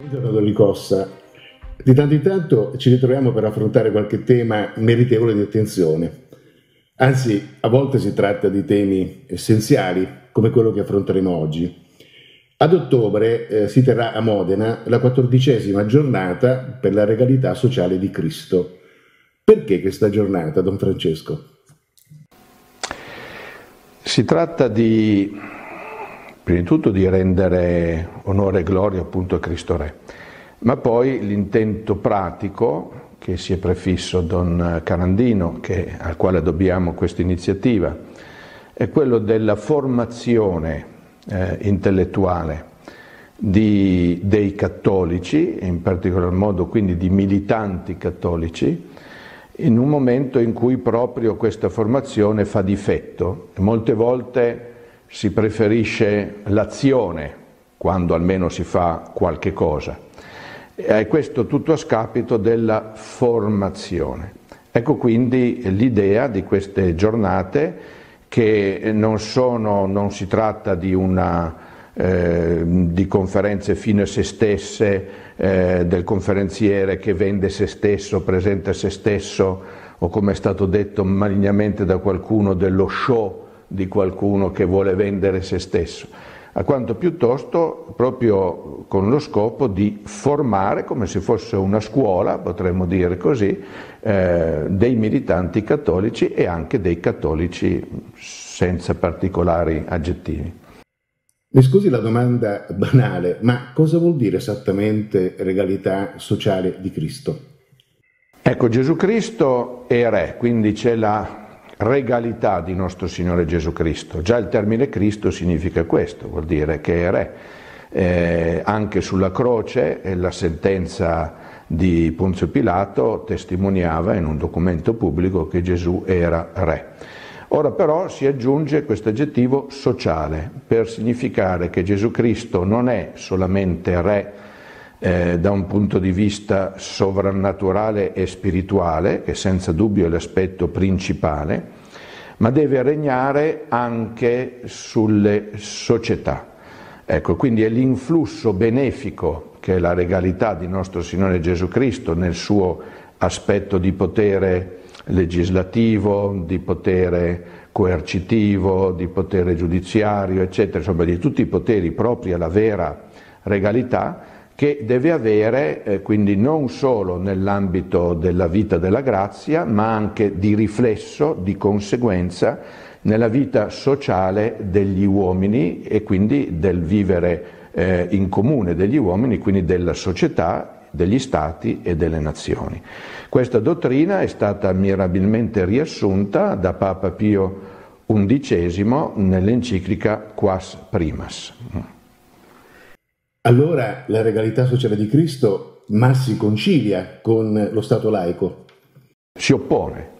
Buongiorno Don Ricossa. Di tanto in tanto ci ritroviamo per affrontare qualche tema meritevole di attenzione. Anzi, a volte si tratta di temi essenziali, come quello che affronteremo oggi. Ad ottobre eh, si terrà a Modena la quattordicesima giornata per la regalità sociale di Cristo. Perché questa giornata, Don Francesco? Si tratta di, prima di tutto, di rendere onore e gloria appunto a Cristo Re, ma poi l'intento pratico che si è prefisso Don Carandino, che, al quale dobbiamo questa iniziativa, è quello della formazione eh, intellettuale di, dei cattolici, in particolar modo quindi di militanti cattolici, in un momento in cui proprio questa formazione fa difetto. Molte volte si preferisce l'azione quando almeno si fa qualche cosa. E questo tutto a scapito della formazione. Ecco quindi l'idea di queste giornate che non, sono, non si tratta di, una, eh, di conferenze fine a se stesse, eh, del conferenziere che vende se stesso, presenta se stesso, o come è stato detto malignamente da qualcuno, dello show di qualcuno che vuole vendere se stesso, a quanto piuttosto proprio con lo scopo di formare, come se fosse una scuola, potremmo dire così, eh, dei militanti cattolici e anche dei cattolici senza particolari aggettivi. Mi scusi la domanda banale, ma cosa vuol dire esattamente regalità sociale di Cristo? Ecco, Gesù Cristo è re, quindi c'è la regalità di nostro Signore Gesù Cristo. Già il termine Cristo significa questo, vuol dire che è re. Eh, anche sulla croce la sentenza di Ponzio Pilato testimoniava in un documento pubblico che Gesù era re. Ora però si aggiunge questo aggettivo sociale per significare che Gesù Cristo non è solamente re eh, da un punto di vista sovrannaturale e spirituale, che senza dubbio è l'aspetto principale, ma deve regnare anche sulle società. Ecco, quindi è l'influsso benefico che è la regalità di nostro Signore Gesù Cristo nel suo aspetto di potere legislativo, di potere coercitivo, di potere giudiziario, eccetera, insomma di tutti i poteri propri alla vera regalità che deve avere eh, quindi non solo nell'ambito della vita della grazia, ma anche di riflesso, di conseguenza nella vita sociale degli uomini e quindi del vivere eh, in comune degli uomini, quindi della società degli stati e delle nazioni. Questa dottrina è stata mirabilmente riassunta da Papa Pio XI nell'enciclica Quas Primas. Allora la regalità sociale di Cristo ma si concilia con lo Stato laico? Si oppone.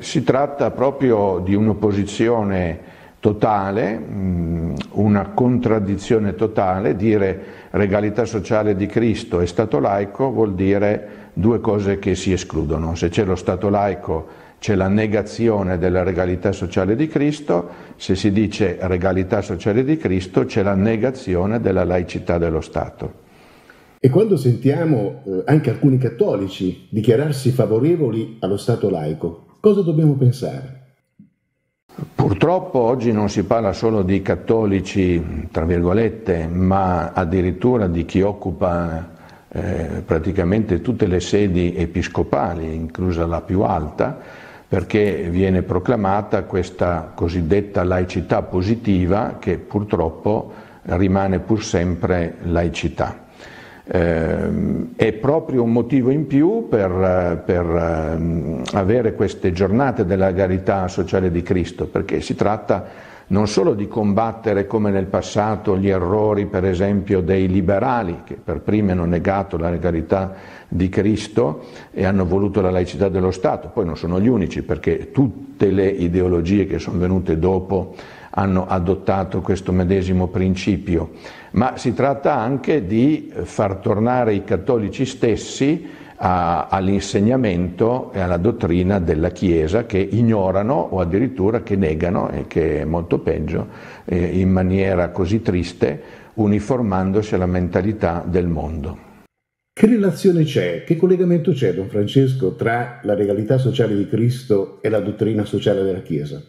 Si tratta proprio di un'opposizione totale, mm, una contraddizione totale, dire regalità sociale di Cristo e Stato laico vuol dire due cose che si escludono. Se c'è lo Stato laico c'è la negazione della regalità sociale di Cristo, se si dice regalità sociale di Cristo c'è la negazione della laicità dello Stato. E quando sentiamo eh, anche alcuni cattolici dichiararsi favorevoli allo Stato laico, cosa dobbiamo pensare? Purtroppo oggi non si parla solo di cattolici, tra virgolette, ma addirittura di chi occupa eh, praticamente tutte le sedi episcopali, inclusa la più alta, perché viene proclamata questa cosiddetta laicità positiva che purtroppo rimane pur sempre laicità. Eh, è proprio un motivo in più per, per eh, avere queste giornate della carità sociale di Cristo, perché si tratta non solo di combattere come nel passato gli errori, per esempio, dei liberali, che per primi hanno negato la legalità di Cristo e hanno voluto la laicità dello Stato, poi non sono gli unici perché tutte le ideologie che sono venute dopo hanno adottato questo medesimo principio, ma si tratta anche di far tornare i cattolici stessi a, all'insegnamento e alla dottrina della Chiesa che ignorano o addirittura che negano e che è molto peggio eh, in maniera così triste uniformandosi alla mentalità del mondo. Che relazione c'è, che collegamento c'è, Don Francesco, tra la regalità sociale di Cristo e la dottrina sociale della Chiesa?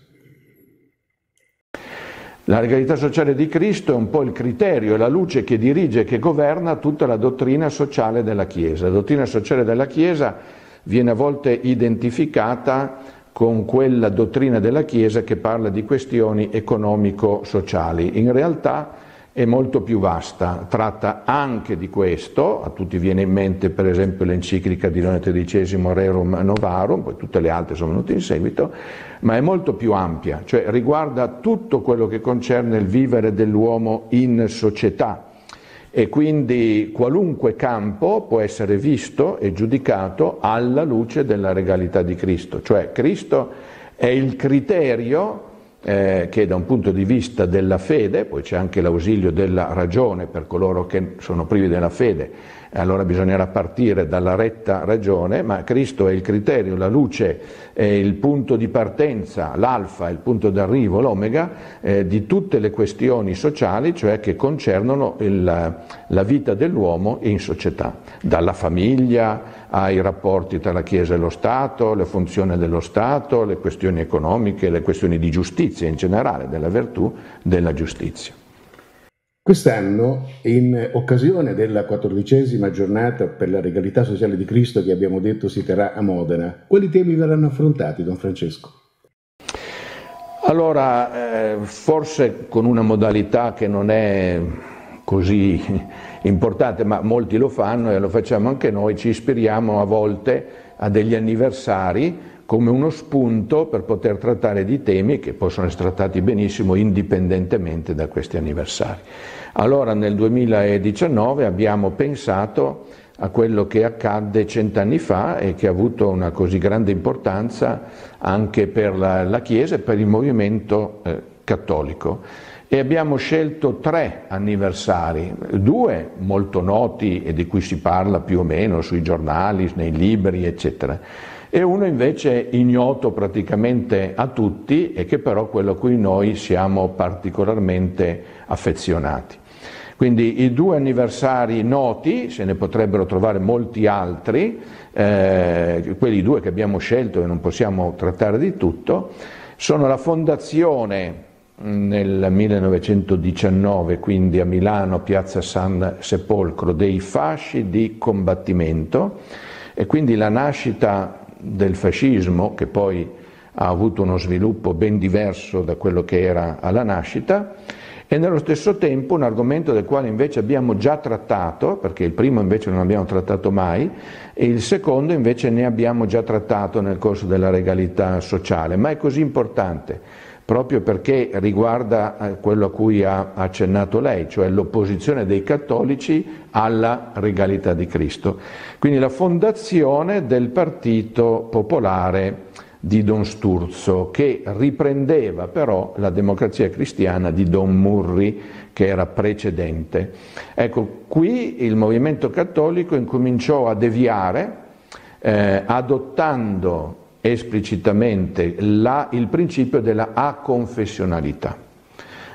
La legalità sociale di Cristo è un po' il criterio, è la luce che dirige che governa tutta la dottrina sociale della Chiesa. La dottrina sociale della Chiesa viene a volte identificata con quella dottrina della Chiesa che parla di questioni economico-sociali. In realtà è molto più vasta, tratta anche di questo, a tutti viene in mente per esempio l'enciclica di Leone XIII Rerum Novarum, poi tutte le altre sono venute in seguito, ma è molto più ampia, cioè riguarda tutto quello che concerne il vivere dell'uomo in società. E quindi qualunque campo può essere visto e giudicato alla luce della regalità di Cristo, cioè Cristo è il criterio eh, che da un punto di vista della fede, poi c'è anche l'ausilio della ragione per coloro che sono privi della fede, allora bisognerà partire dalla retta ragione, ma Cristo è il criterio, la luce è il punto di partenza, l'alfa, il punto d'arrivo, l'omega eh, di tutte le questioni sociali, cioè che concernono il, la vita dell'uomo in società, dalla famiglia ai rapporti tra la Chiesa e lo Stato, le funzioni dello Stato, le questioni economiche, le questioni di giustizia in generale, della virtù della giustizia. Quest'anno, in occasione della quattordicesima giornata per la regalità sociale di Cristo che abbiamo detto si terrà a Modena, quali temi verranno affrontati, Don Francesco? Allora, eh, forse con una modalità che non è così importante, ma molti lo fanno e lo facciamo anche noi, ci ispiriamo a volte a degli anniversari come uno spunto per poter trattare di temi che possono essere trattati benissimo indipendentemente da questi anniversari. Allora nel 2019 abbiamo pensato a quello che accadde cent'anni fa e che ha avuto una così grande importanza anche per la, la Chiesa e per il movimento eh, cattolico. E abbiamo scelto tre anniversari, due molto noti e di cui si parla più o meno sui giornali, nei libri, eccetera e uno invece ignoto praticamente a tutti e che però quello a cui noi siamo particolarmente affezionati. Quindi i due anniversari noti, se ne potrebbero trovare molti altri, eh, quelli due che abbiamo scelto e non possiamo trattare di tutto, sono la fondazione nel 1919, quindi a Milano, piazza San Sepolcro, dei fasci di combattimento e quindi la nascita del fascismo, che poi ha avuto uno sviluppo ben diverso da quello che era alla nascita, e nello stesso tempo un argomento del quale invece abbiamo già trattato, perché il primo invece non abbiamo trattato mai, e il secondo invece ne abbiamo già trattato nel corso della regalità sociale, ma è così importante proprio perché riguarda eh, quello a cui ha accennato lei, cioè l'opposizione dei cattolici alla regalità di Cristo. Quindi la fondazione del Partito Popolare di Don Sturzo, che riprendeva però la democrazia cristiana di Don Murri, che era precedente. Ecco, qui il movimento cattolico incominciò a deviare, eh, adottando esplicitamente la, il principio della aconfessionalità.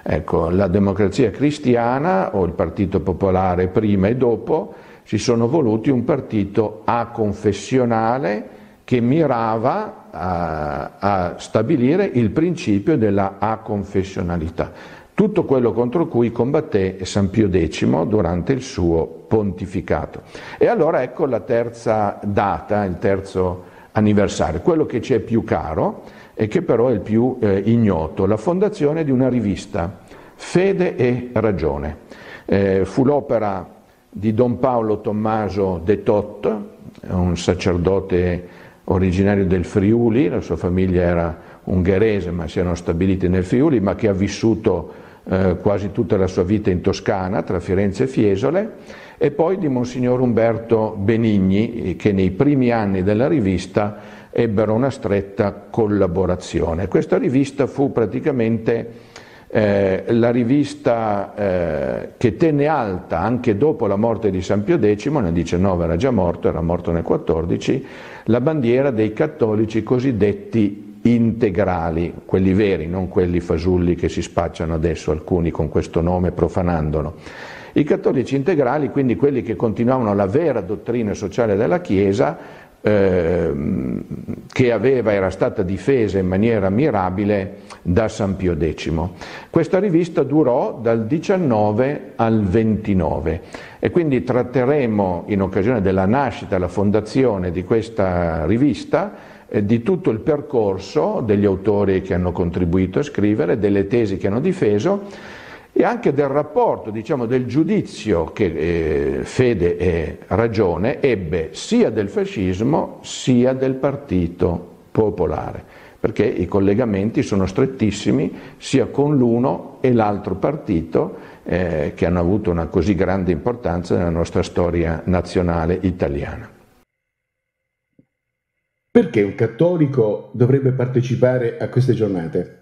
Ecco, la democrazia cristiana o il Partito Popolare prima e dopo si sono voluti un partito aconfessionale che mirava a, a stabilire il principio della aconfessionalità, tutto quello contro cui combatté San Pio X durante il suo pontificato. E allora ecco la terza data, il terzo anniversario, quello che ci è più caro e che però è il più eh, ignoto, la fondazione di una rivista, Fede e Ragione. Eh, fu l'opera di Don Paolo Tommaso de Tot, un sacerdote originario del Friuli, la sua famiglia era ungherese ma si erano stabiliti nel Friuli, ma che ha vissuto eh, quasi tutta la sua vita in Toscana, tra Firenze e Fiesole, e poi di Monsignor Umberto Benigni, che nei primi anni della rivista ebbero una stretta collaborazione. Questa rivista fu praticamente eh, la rivista eh, che tenne alta anche dopo la morte di San Pio X, nel 19 era già morto, era morto nel 14, la bandiera dei cattolici cosiddetti integrali, quelli veri, non quelli fasulli che si spacciano adesso alcuni con questo nome profanandolo. I cattolici integrali, quindi quelli che continuavano la vera dottrina sociale della Chiesa, Ehm, che aveva, era stata difesa in maniera mirabile da San Pio X. Questa rivista durò dal 19 al 29 e quindi tratteremo in occasione della nascita la fondazione di questa rivista eh, di tutto il percorso degli autori che hanno contribuito a scrivere, delle tesi che hanno difeso e anche del rapporto, diciamo, del giudizio che eh, fede e ragione ebbe sia del fascismo sia del partito popolare, perché i collegamenti sono strettissimi sia con l'uno e l'altro partito eh, che hanno avuto una così grande importanza nella nostra storia nazionale italiana. Perché un cattolico dovrebbe partecipare a queste giornate?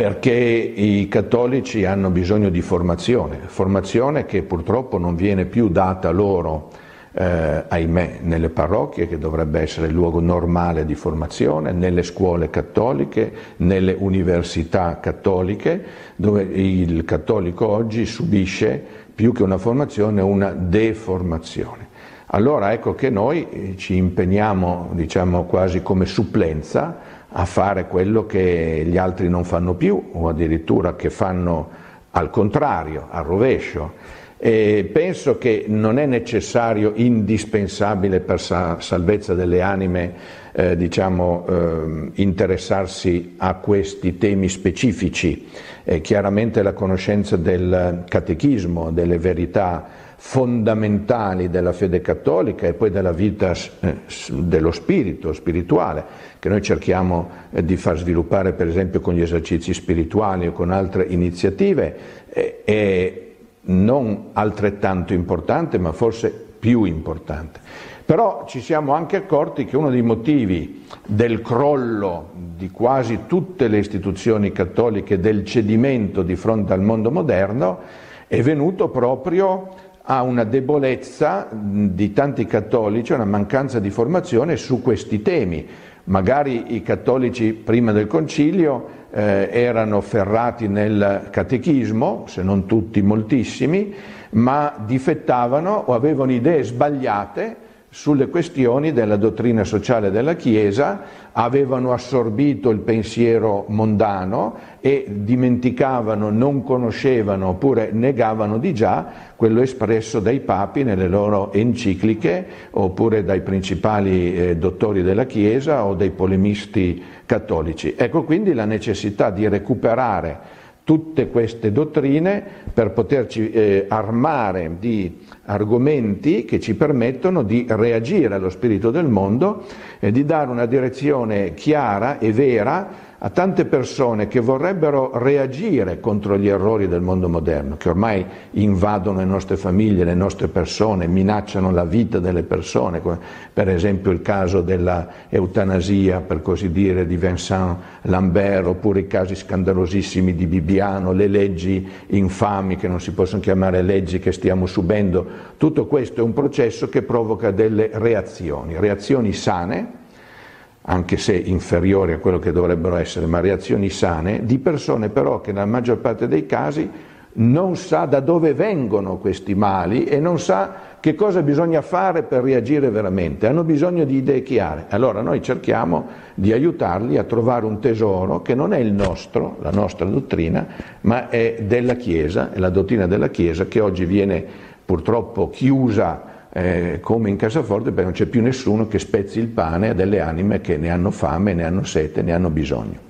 Perché i cattolici hanno bisogno di formazione, formazione che purtroppo non viene più data loro, eh, ahimè, nelle parrocchie, che dovrebbe essere il luogo normale di formazione, nelle scuole cattoliche, nelle università cattoliche, dove il cattolico oggi subisce più che una formazione una deformazione. Allora ecco che noi ci impegniamo, diciamo quasi come supplenza, a fare quello che gli altri non fanno più o addirittura che fanno al contrario, al rovescio. E penso che non è necessario, indispensabile per sa- salvezza delle anime, eh, diciamo, eh, interessarsi a questi temi specifici. Eh, chiaramente la conoscenza del catechismo, delle verità fondamentali della fede cattolica e poi della vita eh, dello spirito, spirituale, che noi cerchiamo eh, di far sviluppare per esempio con gli esercizi spirituali o con altre iniziative, eh, è non altrettanto importante, ma forse più importante. Però ci siamo anche accorti che uno dei motivi del crollo di quasi tutte le istituzioni cattoliche, del cedimento di fronte al mondo moderno, è venuto proprio ha una debolezza di tanti cattolici, una mancanza di formazione su questi temi. Magari i cattolici prima del concilio eh, erano ferrati nel catechismo, se non tutti, moltissimi, ma difettavano o avevano idee sbagliate sulle questioni della dottrina sociale della Chiesa, avevano assorbito il pensiero mondano e dimenticavano, non conoscevano oppure negavano di già quello espresso dai papi nelle loro encicliche oppure dai principali eh, dottori della Chiesa o dai polemisti cattolici. Ecco quindi la necessità di recuperare tutte queste dottrine per poterci eh, armare di argomenti che ci permettono di reagire allo spirito del mondo e di dare una direzione chiara e vera a tante persone che vorrebbero reagire contro gli errori del mondo moderno, che ormai invadono le nostre famiglie, le nostre persone, minacciano la vita delle persone, come per esempio il caso della eutanasia, per così dire, di Vincent Lambert, oppure i casi scandalosissimi di Bibiano, le leggi infami che non si possono chiamare leggi che stiamo subendo. Tutto questo è un processo che provoca delle reazioni, reazioni sane, anche se inferiori a quello che dovrebbero essere, ma reazioni sane, di persone però che nella maggior parte dei casi non sa da dove vengono questi mali e non sa che cosa bisogna fare per reagire veramente, hanno bisogno di idee chiare. Allora noi cerchiamo di aiutarli a trovare un tesoro che non è il nostro, la nostra dottrina, ma è della Chiesa, è la dottrina della Chiesa che oggi viene purtroppo chiusa eh, come in cassaforte perché non c'è più nessuno che spezzi il pane a delle anime che ne hanno fame, ne hanno sete, ne hanno bisogno.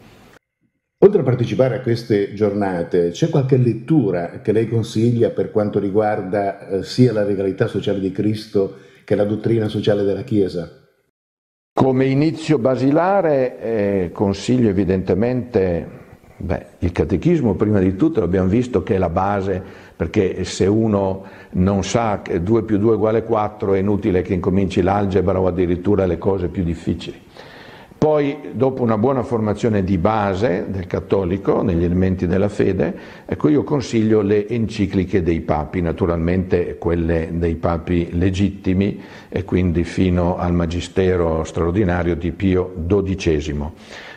Oltre a partecipare a queste giornate, c'è qualche lettura che lei consiglia per quanto riguarda eh, sia la legalità sociale di Cristo che la dottrina sociale della Chiesa? Come inizio basilare eh, consiglio evidentemente Beh, il catechismo prima di tutto abbiamo visto che è la base, perché se uno non sa che 2 più 2 uguale 4 è inutile che incominci l'algebra o addirittura le cose più difficili. Poi, dopo una buona formazione di base del cattolico, negli elementi della fede, ecco io consiglio le encicliche dei papi, naturalmente quelle dei papi legittimi e quindi fino al magistero straordinario di Pio XII.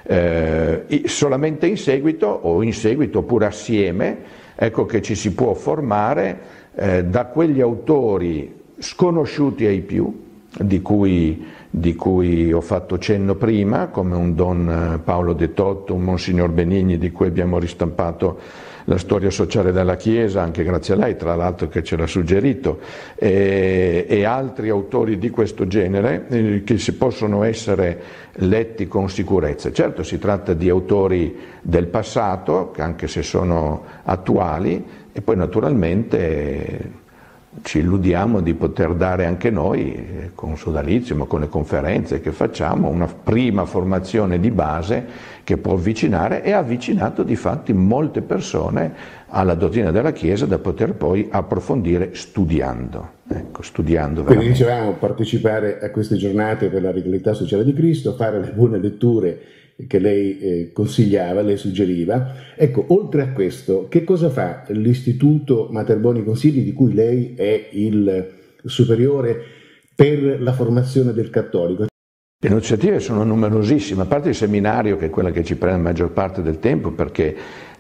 Eh, solamente in seguito o in seguito oppure assieme Ecco che ci si può formare eh, da quegli autori sconosciuti ai più, di cui, di cui, ho fatto cenno prima, come un Don Paolo De Totto, un Monsignor Benigni, di cui abbiamo ristampato la storia sociale della Chiesa, anche grazie a lei, tra l'altro che ce l'ha suggerito, e, e altri autori di questo genere eh, che si possono essere letti con sicurezza. Certo si tratta di autori del passato, anche se sono attuali, e poi naturalmente ci illudiamo di poter dare anche noi, con sodalizio, ma con le conferenze che facciamo, una prima formazione di base che può avvicinare e ha avvicinato di fatti molte persone alla dottrina della Chiesa da poter poi approfondire studiando. Ecco, studiando Quindi dicevamo partecipare a queste giornate per la regolarità sociale di Cristo, fare le buone letture che lei eh, consigliava, lei suggeriva. Ecco, oltre a questo, che cosa fa l'Istituto Materboni Consigli di cui lei è il superiore per la formazione del cattolico? Le iniziative sono numerosissime, a parte il seminario che è quella che ci prende la maggior parte del tempo perché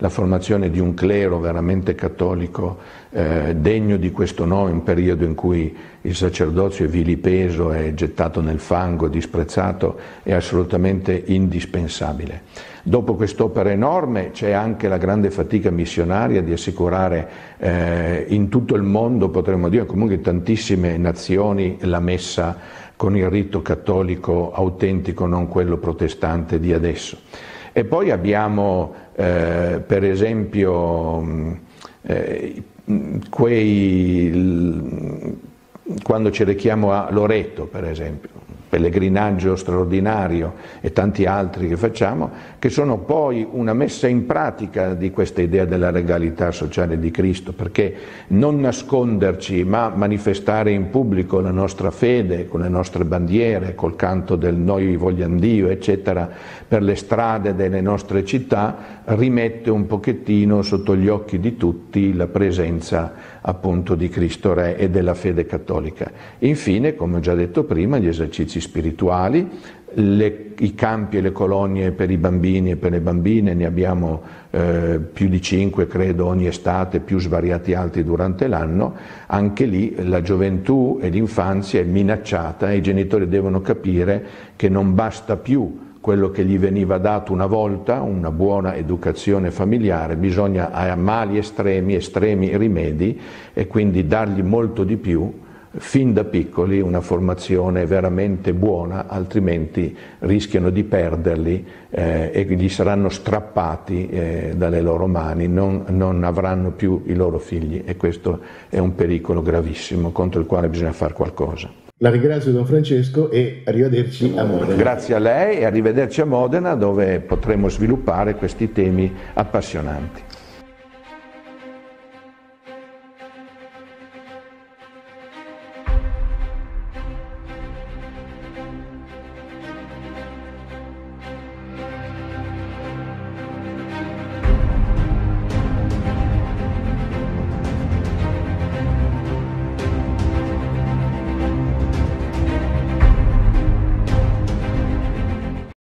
la formazione di un clero veramente cattolico eh, degno di questo nome, un periodo in cui il sacerdozio è vilipeso, è gettato nel fango, disprezzato, è assolutamente indispensabile. Dopo quest'opera enorme c'è anche la grande fatica missionaria di assicurare eh, in tutto il mondo, potremmo dire, comunque in tantissime nazioni, la messa con il rito cattolico autentico, non quello protestante di adesso. E poi abbiamo eh, per esempio mm, eh, quei, quando ci rechiamo a Loreto per esempio, pellegrinaggio straordinario e tanti altri che facciamo, che sono poi una messa in pratica di questa idea della regalità sociale di Cristo, perché non nasconderci, ma manifestare in pubblico la nostra fede con le nostre bandiere, col canto del noi vogliamo Dio, eccetera, per le strade delle nostre città, rimette un pochettino sotto gli occhi di tutti la presenza appunto di Cristo Re e della fede cattolica. Infine, come ho già detto prima, gli esercizi spirituali, le, i campi e le colonie per i bambini e per le bambine, ne abbiamo eh, più di cinque credo ogni estate, più svariati altri durante l'anno, anche lì la gioventù e l'infanzia è minacciata e i genitori devono capire che non basta più quello che gli veniva dato una volta, una buona educazione familiare, bisogna a mali estremi, estremi rimedi e quindi dargli molto di più fin da piccoli una formazione veramente buona, altrimenti rischiano di perderli eh, e gli saranno strappati eh, dalle loro mani, non, non, avranno più i loro figli e questo è un pericolo gravissimo contro il quale bisogna fare qualcosa. La ringrazio Don Francesco e arrivederci a Modena. Grazie a lei e arrivederci a Modena dove potremo sviluppare questi temi appassionanti.